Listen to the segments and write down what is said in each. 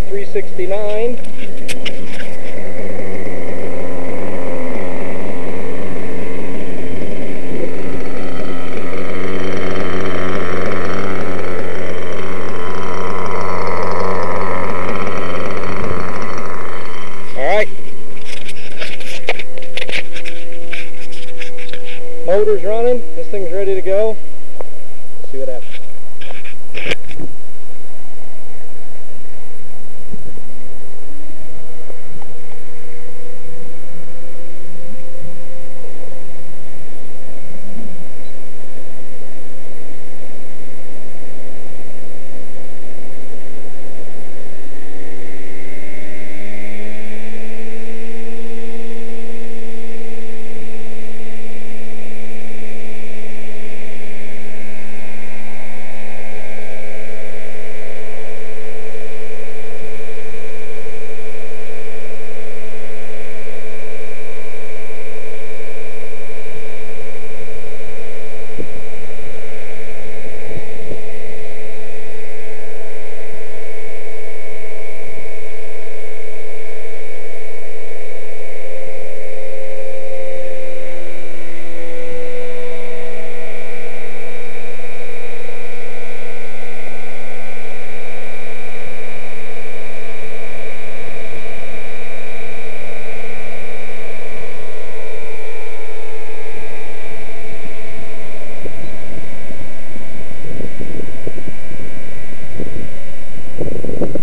to 369. All right. Motor's running. This thing's ready to go. Let's see what happens.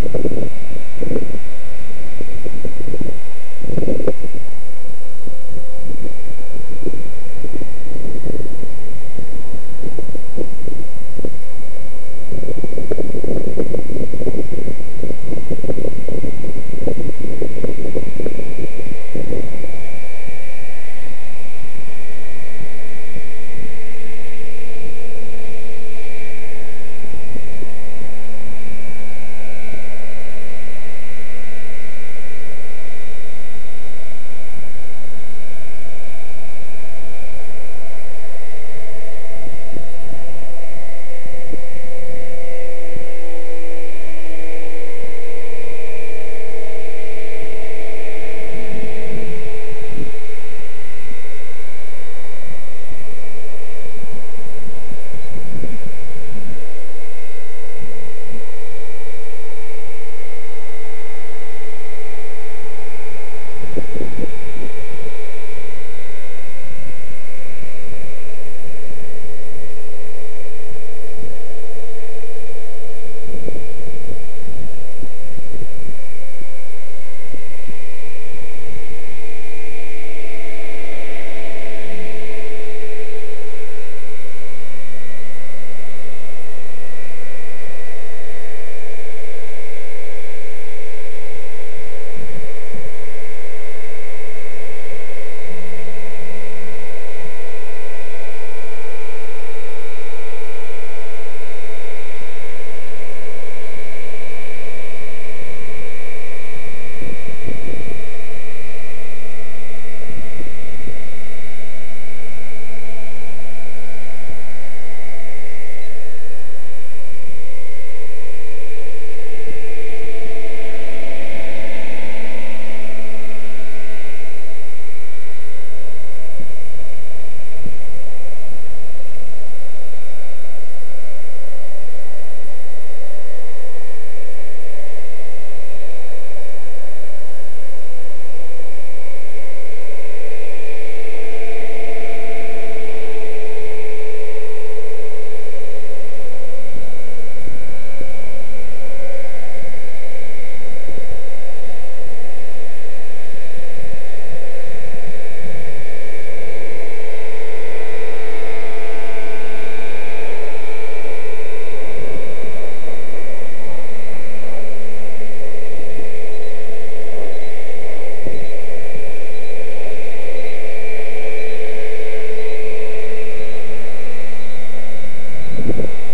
Thank you. Thank you. Thank you.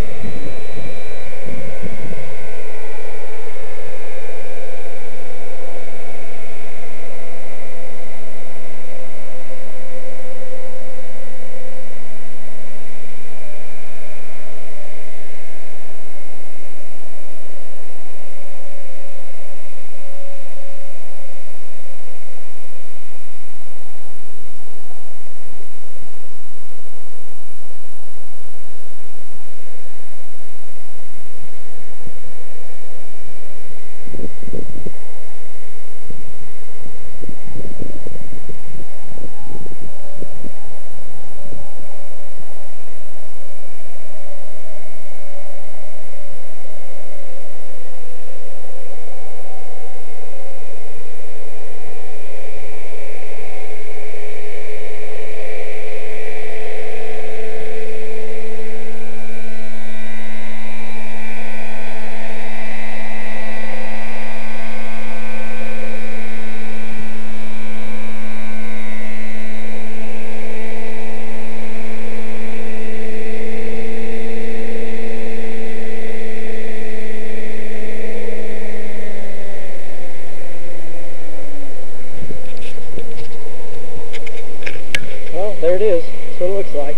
what it looks like.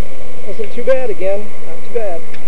Wasn't too bad again, not too bad.